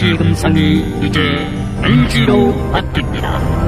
그 지금 산이 이제 LG로 바뀝니다.